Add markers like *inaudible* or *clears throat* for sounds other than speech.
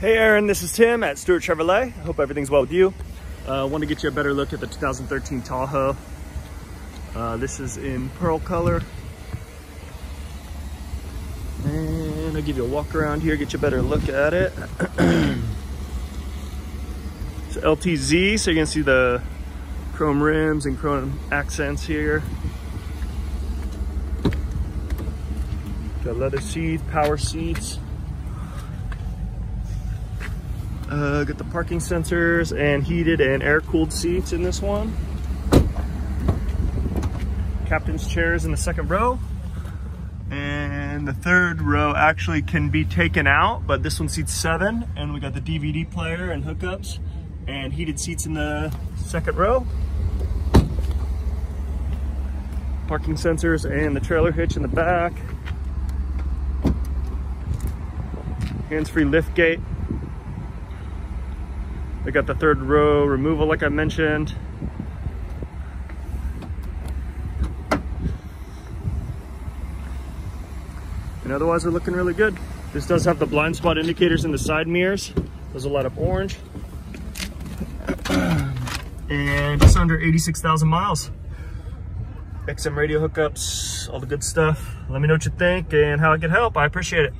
Hey Erin, this is Tim at Stewart Chevrolet. I hope everything's well with you. I uh, want to get you a better look at the 2013 Tahoe. Uh, this is in pearl color. And I'll give you a walk around here, get you a better look at it. *clears throat* it's LTZ, so you can see the chrome rims and chrome accents here. Got leather seats, power seats. Uh, got the parking sensors and heated and air-cooled seats in this one. Captain's chairs in the second row. And the third row actually can be taken out, but this one seats seven. And we got the DVD player and hookups and heated seats in the second row. Parking sensors and the trailer hitch in the back. Hands-free lift gate we got the third row removal like I mentioned. And otherwise we're looking really good. This does have the blind spot indicators in the side mirrors. There's a lot of orange. *clears throat* and just under 86,000 miles. XM radio hookups, all the good stuff. Let me know what you think and how I can help. I appreciate it.